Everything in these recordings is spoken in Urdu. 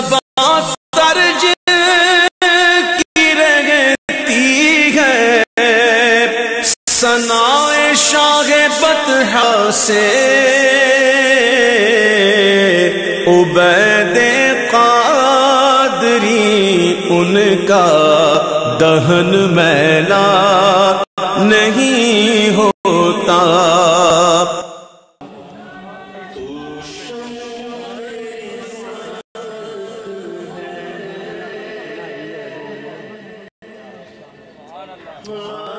زبان ترج کی رہتی ہے۔ سنا شاہ بطحا سے۔ عبید قادری، ان کا دہن میلا سبحان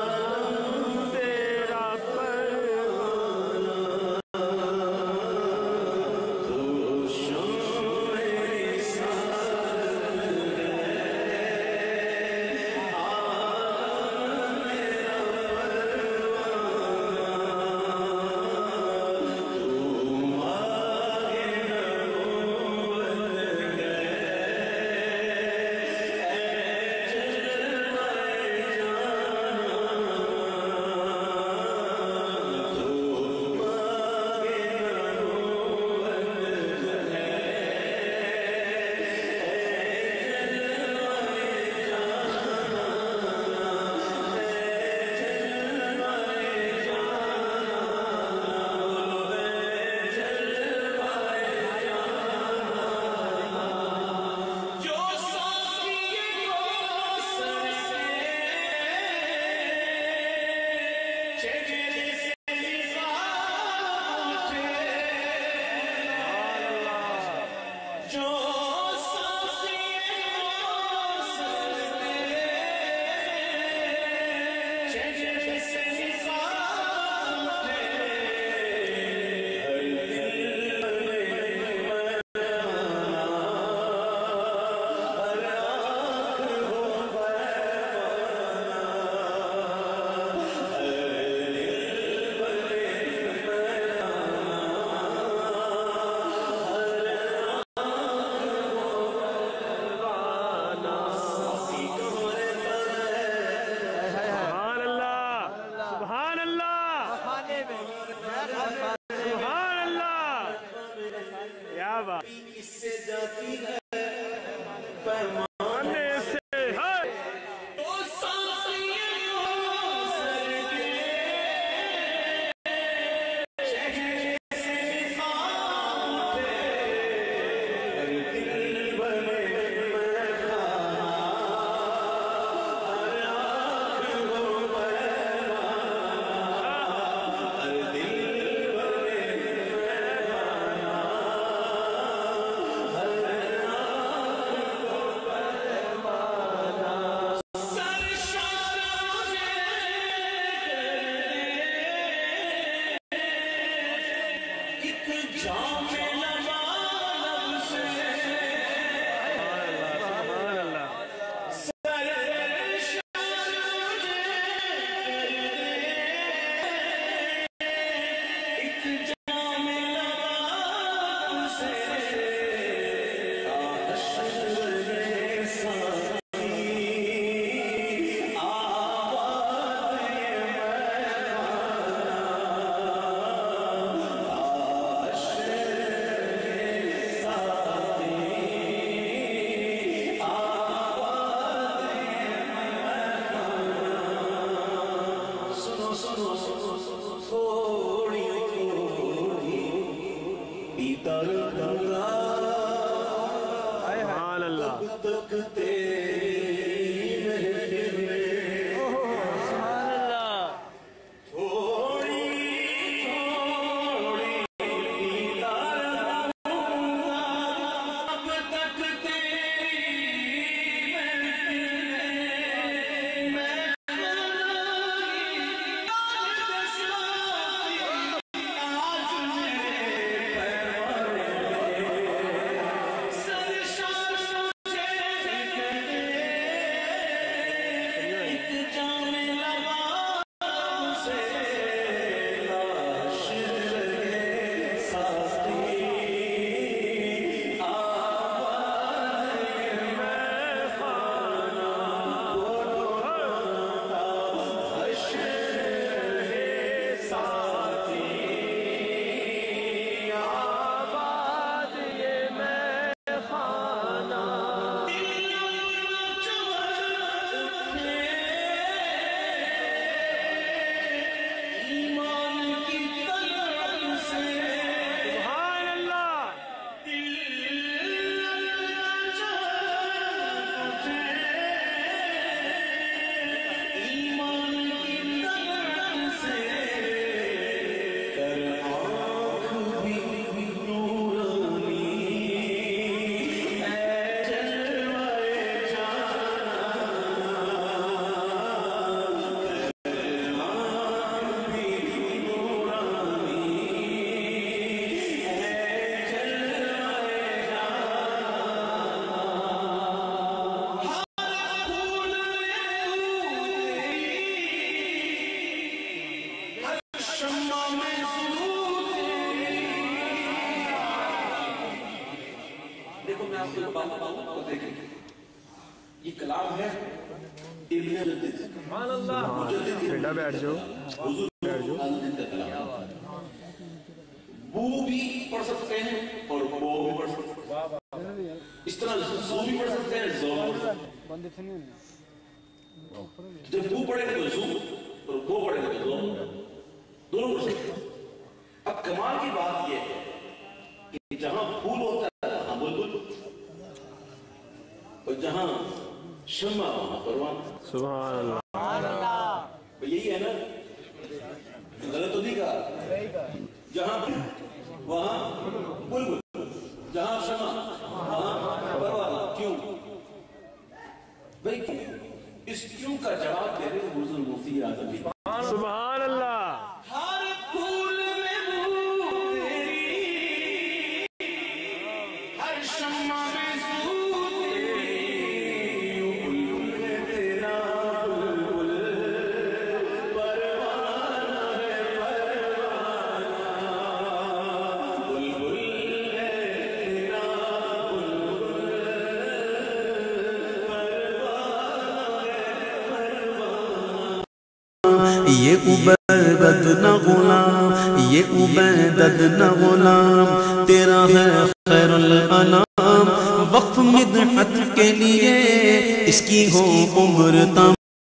eu cantei. اللہ کو دیکھیں۔ یہ کلام ہے ابن مجدد بیٹا بیٹھ جاؤ۔ کلام۔ بو بھی پڑھ سکتے ہیں اور بو بھی پڑھ سکتے ہیں۔ اس طرح زو بھی پڑھ سکتے ہیں زو بھی پڑھ سکتے ہیں۔ جب بو پڑھیں گے تو زو اور بو پڑھیں گے تو زو۔ دونوں پڑھ سکتے ہیں اب کمال کی بات یہ ہے کہ جہاں پھول ہوتا ہے وہاں بلبل اور جہاں شمع وہاں پروانہ سبحان اللہ. یہی ہے نا؟ غلط تو نہیں کہا؟ جہاں وہاں بلبل یہ عبیدت نہ غلام، یہ عبیدت نہ غلام، تیرا ہے خیر الانام وقف مدحت کے لیے، اس کی ہو عمر تمام